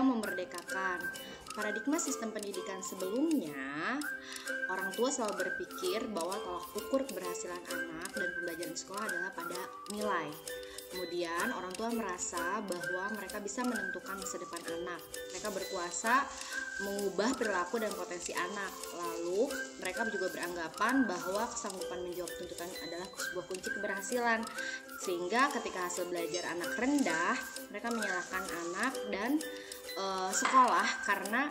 yang memerdekakan. Paradigma sistem pendidikan sebelumnya, orang tua selalu berpikir bahwa tolak ukur keberhasilan anak dan pembelajaran sekolah adalah pada nilai. Kemudian orang tua merasa bahwa mereka bisa menentukan masa depan anak. Mereka berkuasa mengubah perilaku dan potensi anak. Lalu mereka juga beranggapan bahwa kesanggupan menjawab tuntutan adalah sebuah kunci keberhasilan. Sehingga ketika hasil belajar anak rendah, mereka menyalahkan anak dan uh, sekolah karena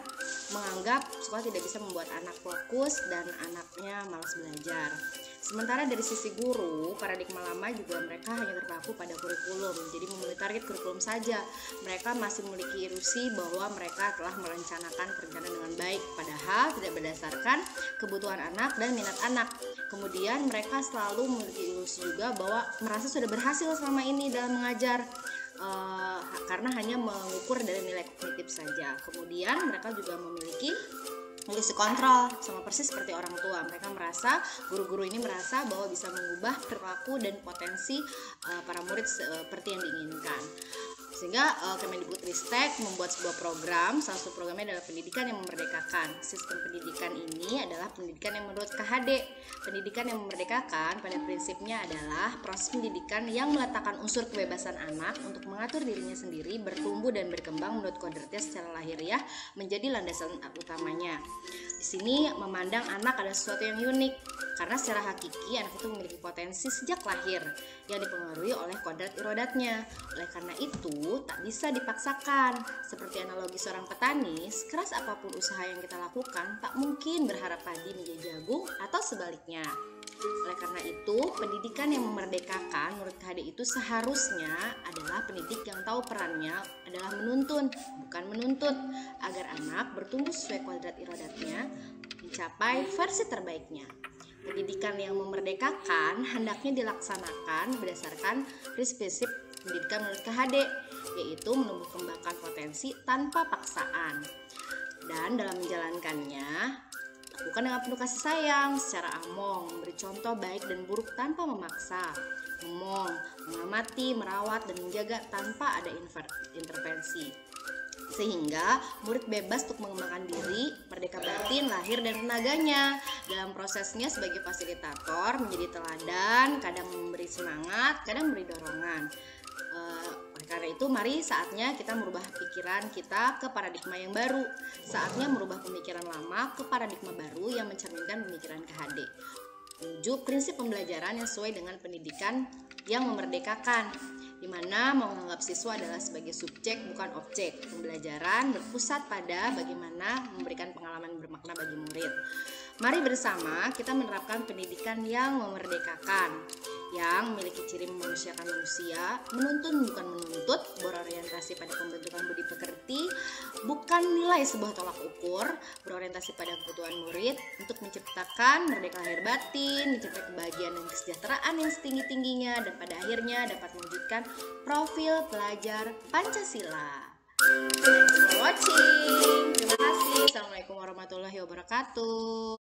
menganggap sekolah tidak bisa membuat anak fokus dan anaknya malas belajar. Sementara dari sisi guru, paradigma lama juga mereka hanya terpaku pada kurikulum, jadi memenuhi target kurikulum saja. Mereka masih memiliki ilusi bahwa mereka telah merencanakan perencanaan dengan baik, padahal tidak berdasarkan kebutuhan anak dan minat anak. Kemudian mereka selalu memiliki ilusi juga bahwa merasa sudah berhasil selama ini dalam mengajar uh, karena hanya mengukur dari nilai kognitif saja. Kemudian mereka juga memiliki ilusi kontrol sama persis seperti orang tua. Mereka merasa guru-guru ini merasa bahwa bisa mengubah perilaku dan potensi uh, para murid seperti yang diinginkan. Sehingga uh, Kemendikbudristek membuat sebuah program, salah satu programnya adalah pendidikan yang memerdekakan. Sistem pendidikan ini adalah pendidikan yang menurut KHD. Pendidikan yang memerdekakan pada prinsipnya adalah proses pendidikan yang meletakkan unsur kebebasan anak untuk mengatur dirinya sendiri, bertumbuh dan berkembang menurut kodratnya secara lahiriah menjadi landasan utamanya. Di sini memandang anak adalah sesuatu yang unik karena secara hakiki anak itu memiliki potensi sejak lahir yang dipengaruhi oleh kodrat irodatnya. Oleh karena itu, tak bisa dipaksakan. Seperti analogi seorang petani, sekeras apa pun usaha yang kita lakukan, tak mungkin berharap padi menjadi jagung atau sebaliknya. Oleh karena itu, pendidikan yang memerdekakan menurut KHD itu seharusnya adalah pendidik yang tahu perannya adalah menuntun, bukan menuntut, agar anak bertumbuh sesuai kuadrat irodatnya, mencapai versi terbaiknya. Pendidikan yang memerdekakan hendaknya dilaksanakan berdasarkan prinsip pendidikan menurut KHD, yaitu menumbuh kembangkan potensi tanpa paksaan. Dan dalam menjalankannya, lakukan dengan penuh kasih sayang, secara among, memberi contoh baik dan buruk tanpa memaksa, ngomong, mengamati, merawat, dan menjaga tanpa ada intervensi sehingga murid bebas untuk mengembangkan diri, merdeka batin, lahir dan tenaganya. Dalam prosesnya sebagai fasilitator menjadi teladan, kadang memberi semangat, kadang memberi dorongan. Uh, karena itu mari saatnya kita merubah pikiran kita ke paradigma yang baru. Saatnya merubah pemikiran lama ke paradigma baru yang mencerminkan pemikiran KHD. Menuju prinsip pembelajaran yang sesuai dengan pendidikan yang memerdekakan di mana menganggap siswa adalah sebagai subjek bukan objek. Pembelajaran berpusat pada bagaimana memberikan pengalaman bermakna bagi murid. Mari bersama kita menerapkan pendidikan yang memerdekakan, yang memiliki ciri memanusiakan manusia, menuntun bukan menuntut, berorientasi pada pembentukan budi pekerti, bukan nilai sebuah tolak ukur, berorientasi pada kebutuhan murid untuk menciptakan merdeka lahir batin, mencapai kebahagiaan dan kesejahteraan yang setinggi-tingginya, dan pada akhirnya dapat mewujudkan profil pelajar Pancasila. Thanks for watching. Terima kasih. Assalamualaikum warahmatullahi wabarakatuh.